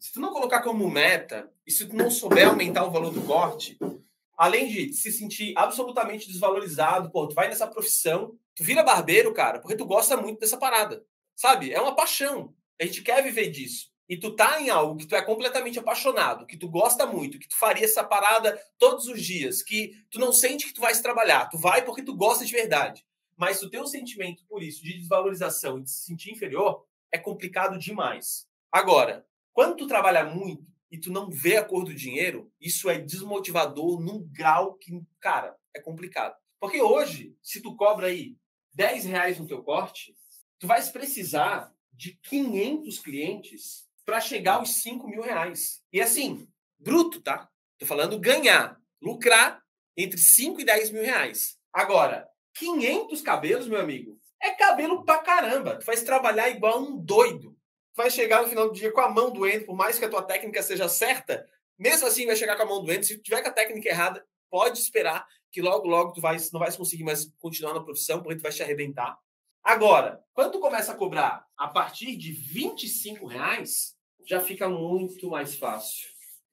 se tu não colocar como meta, e se tu não souber aumentar o valor do corte, além de se sentir absolutamente desvalorizado, pô, tu vai nessa profissão, tu vira barbeiro, cara, porque tu gosta muito dessa parada. Sabe? É uma paixão. A gente quer viver disso. E tu tá em algo que tu é completamente apaixonado, que tu gosta muito, que tu faria essa parada todos os dias, que tu não sente que tu vais trabalhar, tu vai porque tu gosta de verdade. Mas o teu sentimento por isso de desvalorização e de se sentir inferior é complicado demais. Agora, quando tu trabalha muito e tu não vê a cor do dinheiro, isso é desmotivador num grau que, cara, é complicado. Porque hoje, se tu cobra aí 10 reais no teu corte, tu vais precisar de 500 clientes para chegar aos 5 mil reais. E assim, bruto, tá? Tô falando ganhar, lucrar entre 5 e 10 mil reais. Agora, 500 cabelos, meu amigo, é cabelo pra caramba. Tu vais trabalhar igual um doido. Vai chegar no final do dia com a mão doendo, por mais que a tua técnica seja certa, mesmo assim vai chegar com a mão doendo. Se tiver com a técnica errada, pode esperar que logo, logo tu vais, não vais conseguir mais continuar na profissão, porque tu vai te arrebentar. Agora, quando tu começa a cobrar a partir de 25 reais, já fica muito mais fácil.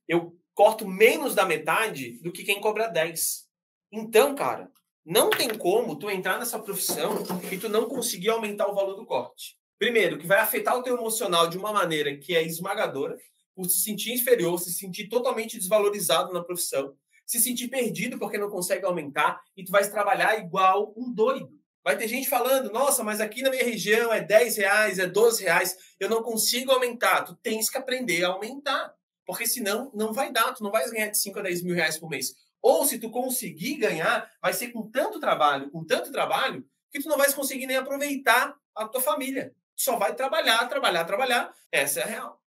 Eu corto menos da metade do que quem cobra 10. Então, cara, não tem como tu entrar nessa profissão e tu não conseguir aumentar o valor do corte. Primeiro, que vai afetar o teu emocional de uma maneira que é esmagadora, por se sentir inferior, se sentir totalmente desvalorizado na profissão, se sentir perdido porque não consegue aumentar e tu vais trabalhar igual um doido. Vai ter gente falando, nossa, mas aqui na minha região é 10 reais, é 12 reais, eu não consigo aumentar. Tu tens que aprender a aumentar, porque senão não vai dar, tu não vais ganhar de 5 a 10 mil reais por mês. Ou se tu conseguir ganhar, vai ser com tanto trabalho, com tanto trabalho, que tu não vais conseguir nem aproveitar a tua família. Só vai trabalhar, trabalhar, trabalhar. Essa é a real.